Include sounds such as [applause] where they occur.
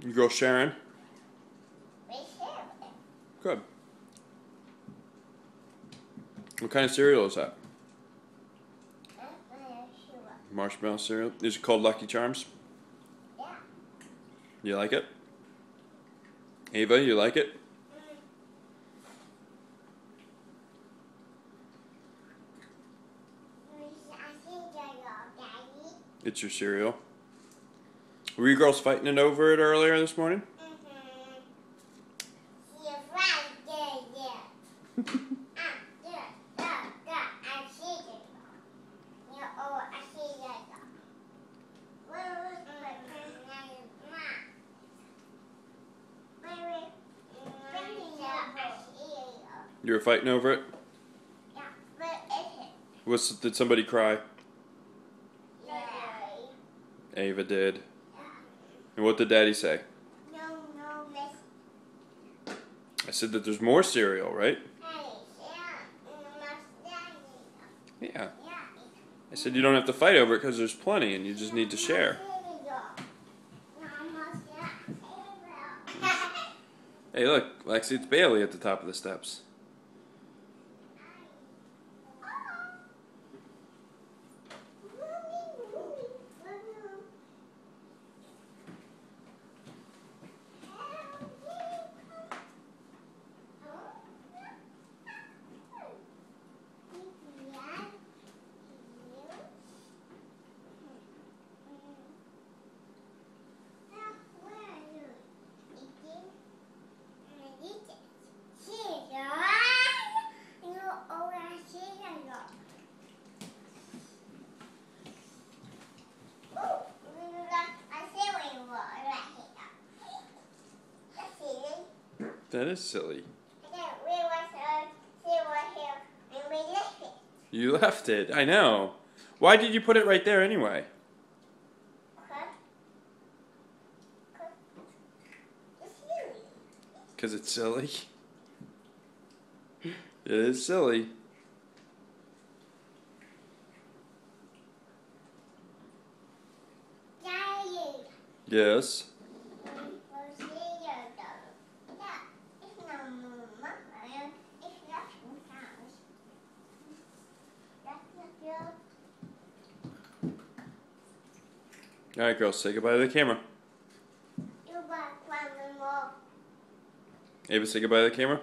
You girl Sharon? We share it. Good. What kind of cereal is that? I'm not sure. Marshmallow cereal? Is it called Lucky Charms? Yeah. You like it? Ava, you like it? Mm. I think I got daddy. It's your cereal. Were you girls fighting it over it earlier this morning? You were fighting over it? Yeah, is it? Was did somebody cry? Yeah. Ava did. And what did Daddy say? No, no, miss. I said that there's more cereal, right? Hey, yeah, must daddy. Yeah. Yeah. I said you don't have to fight over it because there's plenty and you just need to share. Hey, look, Lexi, it's Bailey at the top of the steps. That is silly. You left it. I know. Why did you put it right there anyway? Because it's silly. [laughs] It is silly. Yes. All right, girls, say goodbye to the camera. You like climbing more. Ava, say goodbye to the camera.